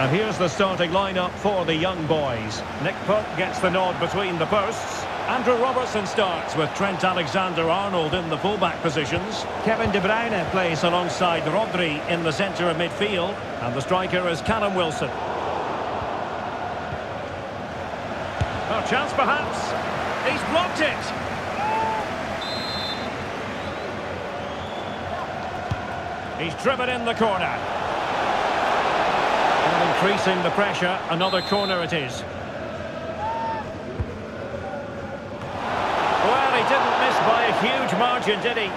And here's the starting lineup for the young boys. Nick Pope gets the nod between the posts. Andrew Robertson starts with Trent Alexander-Arnold in the fullback positions. Kevin De Bruyne plays alongside Rodri in the centre of midfield. And the striker is Callum Wilson. A chance perhaps. He's blocked it. He's driven in the corner. Increasing the pressure, another corner it is. Well, he didn't miss by a huge margin, did he?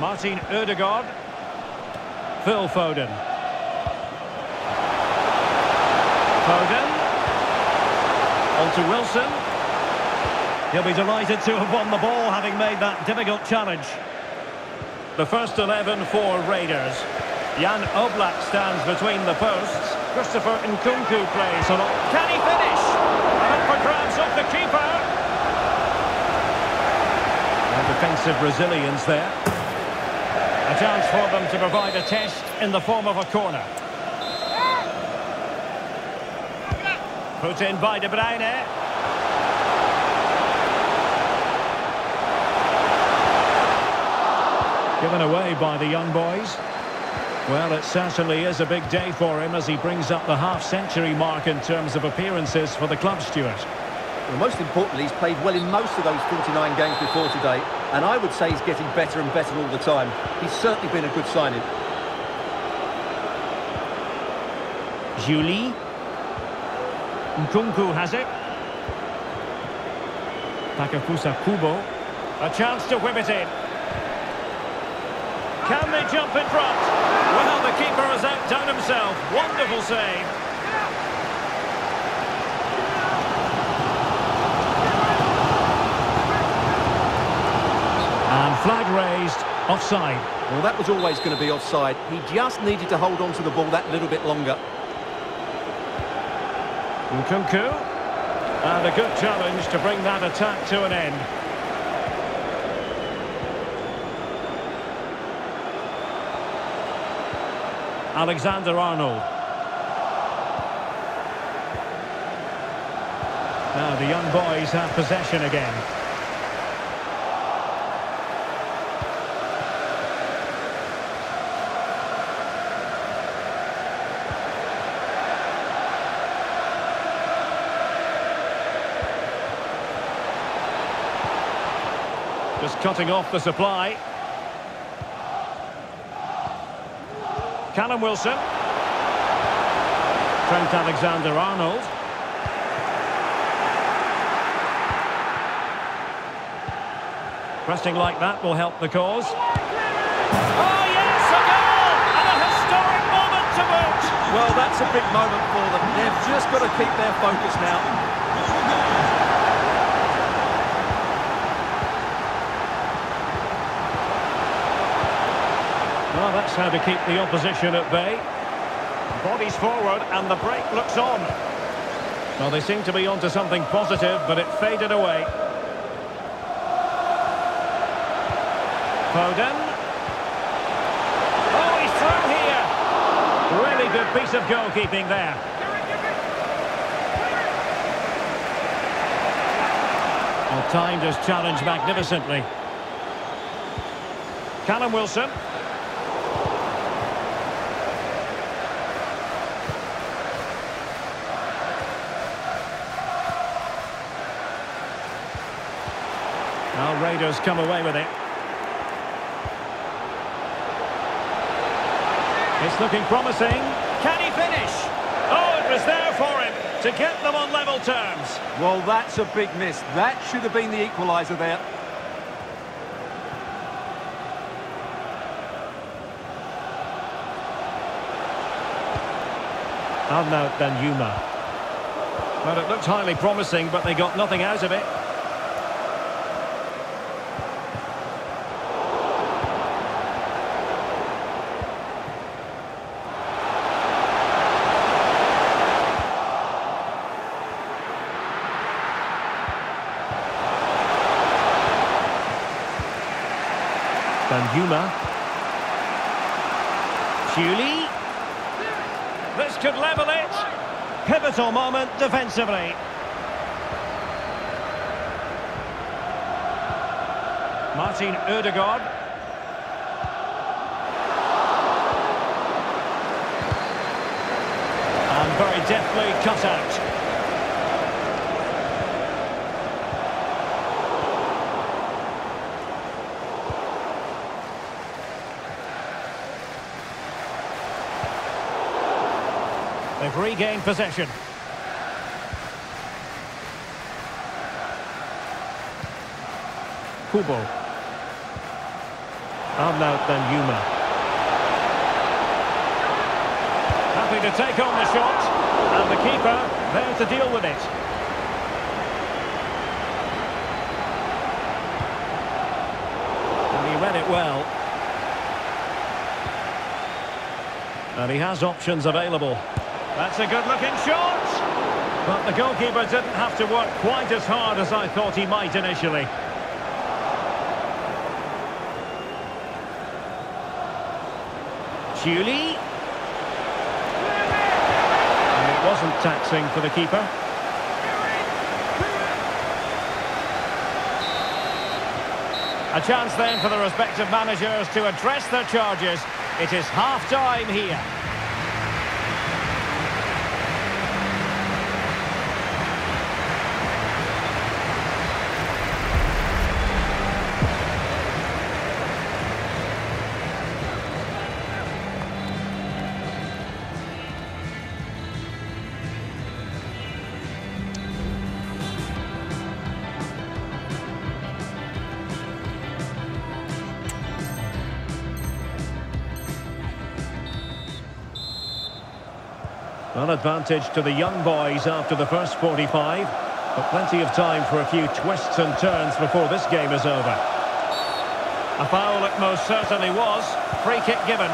Martin Odegaard. Phil Foden. Foden. On to Wilson. He'll be delighted to have won the ball, having made that difficult challenge. The first 11 for Raiders. Jan Oblak stands between the posts. Christopher Nkunku plays on. Can he finish? And for grabs off the keeper. And defensive resilience there. A chance for them to provide a test in the form of a corner. Put in by De Bruyne. Given away by the young boys. Well, it certainly is a big day for him as he brings up the half-century mark in terms of appearances for the club, Stuart. Well, most importantly, he's played well in most of those 49 games before today, and I would say he's getting better and better all the time. He's certainly been a good signing. Julie. Nkunku has it. Takefusa Kubo. A chance to whip it in. Can they jump in front? Well, the keeper has outdone himself. Wonderful save. And flag raised, offside. Well, that was always going to be offside. He just needed to hold on to the ball that little bit longer. Nkunku. And a good challenge to bring that attack to an end. Alexander-Arnold. Now the young boys have possession again. Just cutting off the supply. Callum Wilson. Trent Alexander-Arnold. Pressing like that will help the cause. Oh, yes, a goal! And a historic moment to boot! Well, that's a big moment for them. They've just got to keep their focus now. Well, that's how to keep the opposition at bay. Bodies forward and the break looks on. Well, they seem to be onto something positive, but it faded away. Foden. Oh, he's through here. Really good piece of goalkeeping there. Well, timed his challenge magnificently. Callum Wilson. Now Raiders come away with it. It's looking promising. Can he finish? Oh, it was there for him to get them on level terms. Well, that's a big miss. That should have been the equaliser there. Arnaut Danjuma. Well, it looked highly promising, but they got nothing out of it. Julie. This could level it. Pivotal moment defensively. Martin Odegaard. And very deftly cut out. They've regained possession. Kubo. Now Danjuma. Happy to take on the shot. And the keeper there to deal with it. And he read it well. And he has options available. That's a good-looking shot. But the goalkeeper didn't have to work quite as hard as I thought he might initially. Julie. And it wasn't taxing for the keeper. A chance then for the respective managers to address their charges. It is half-time here. An advantage to the young boys after the first 45, but plenty of time for a few twists and turns before this game is over. A foul it most certainly was. Free kick given.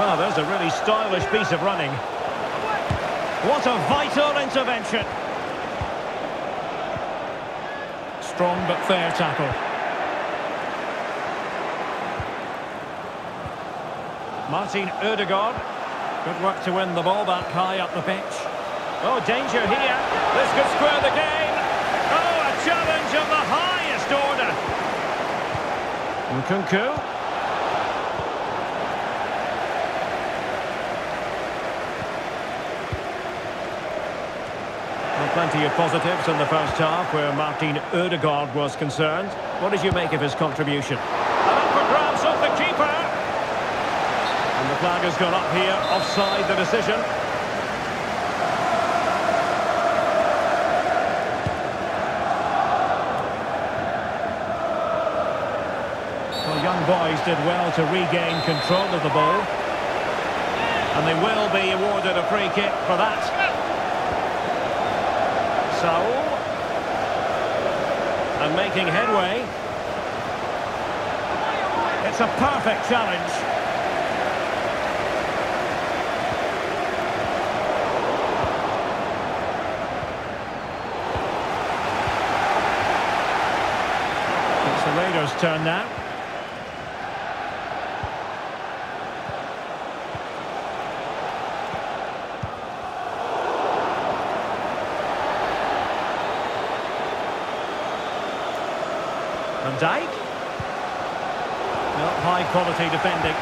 Well, there's a really stylish piece of running. What a vital intervention. Strong but fair tackle. Martin Odegaard. Good work to win the ball back high up the pitch. Oh, danger here. This could square the game. Oh, a challenge of the highest order. Nkunku. Plenty of positives in the first half where Martin Odegaard was concerned. What did you make of his contribution? And up for grabs off the keeper. The has gone up here, offside the decision. Well, young boys did well to regain control of the ball. And they will be awarded a free kick for that. Saul. And making headway. It's a perfect challenge. It's turn now. Van Dijk. Well, high quality defending.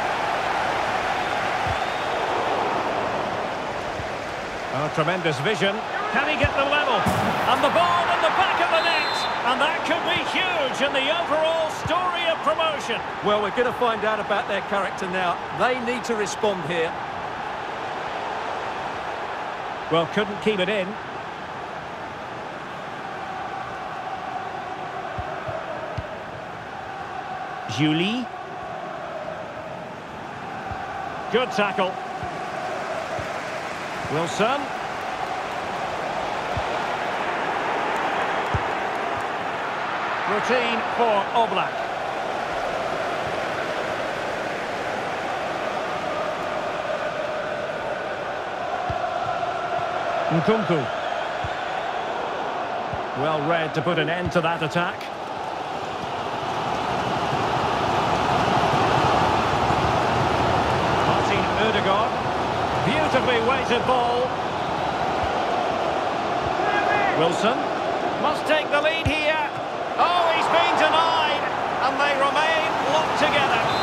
Oh, tremendous vision. Can he get the level? And the ball in the back of the net. And that could be huge in the overall story of promotion. Well, we're going to find out about their character now. They need to respond here. Well, couldn't keep it in. Julie. Good tackle. Wilson. Routine for Oblak. Nkunku. Well read to put an end to that attack. Martin Odegaard. Beautifully weighted ball. Wilson must take the lead here.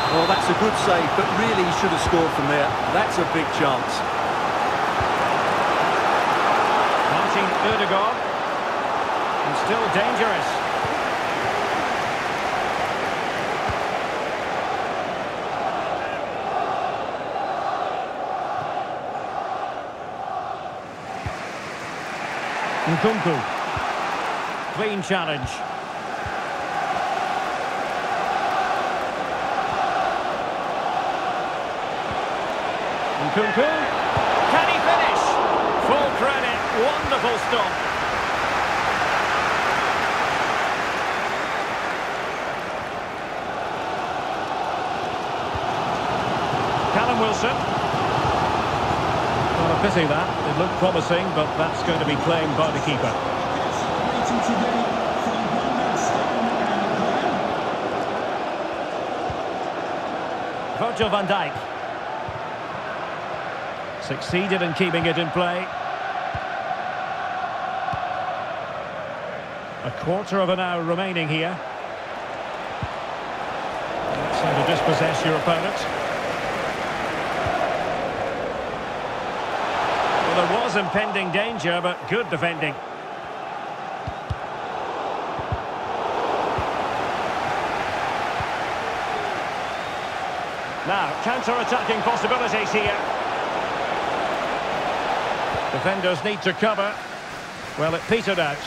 Well, that's a good save, but really he should have scored from there. That's a big chance. Martin Odegaard. And still dangerous. Nkunku. Clean challenge. Nkunku. Can he finish? Full credit. Wonderful stop. Callum Wilson. Well, a pity that. It looked promising, but that's going to be claimed by the keeper. Virgil van Dijk. Succeeded in keeping it in play. A quarter of an hour remaining here. How to dispossess your opponent. Well, there was impending danger, but good defending. Now, counter-attacking possibilities here. Defenders need to cover. Well, it petered out.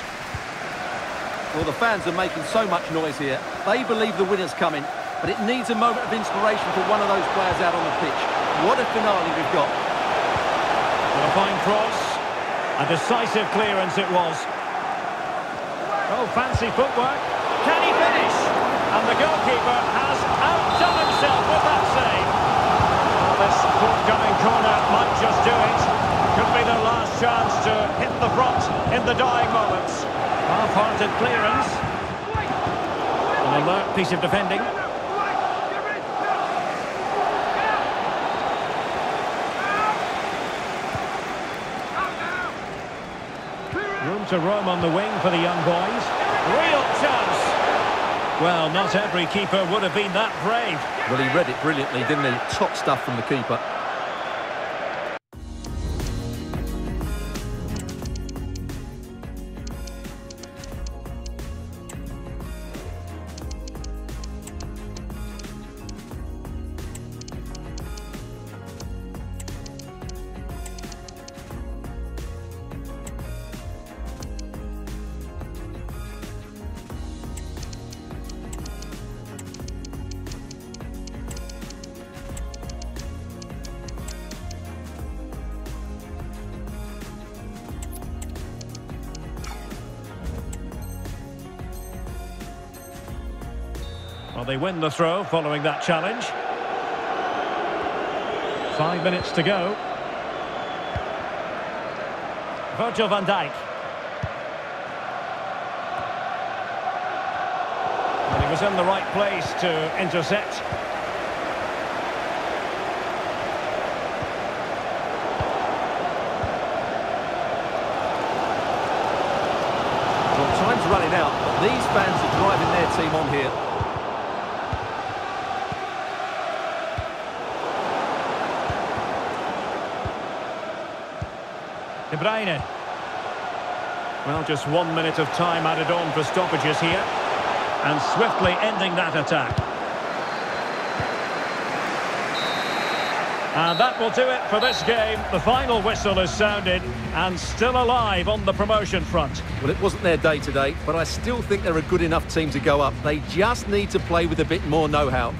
Well, the fans are making so much noise here. They believe the winner's coming, but it needs a moment of inspiration for one of those players out on the pitch. What a finale we've got. And a fine cross. A decisive clearance it was. Oh, fancy footwork. Can he finish? And the goalkeeper has outdone himself with that save. Well, this forthcoming corner might just do it. Could be their last chance to hit the front in the dying moments. Half-hearted clearance. An alert piece of defending. Room to roam on the wing for the young boys. Real chance. Well, not every keeper would have been that brave. Well, he read it brilliantly, didn't he? Top stuff from the keeper. They win the throw following that challenge. Five minutes to go. Virgil van Dijk. And he was in the right place to intercept. Well, time's running out, but these fans are driving their team on here. De Bruyne. Well, just one minute of time added on for stoppages here. And swiftly ending that attack. And that will do it for this game. The final whistle is sounded and still alive on the promotion front. Well, it wasn't their day today, but I still think they're a good enough team to go up. They just need to play with a bit more know-how.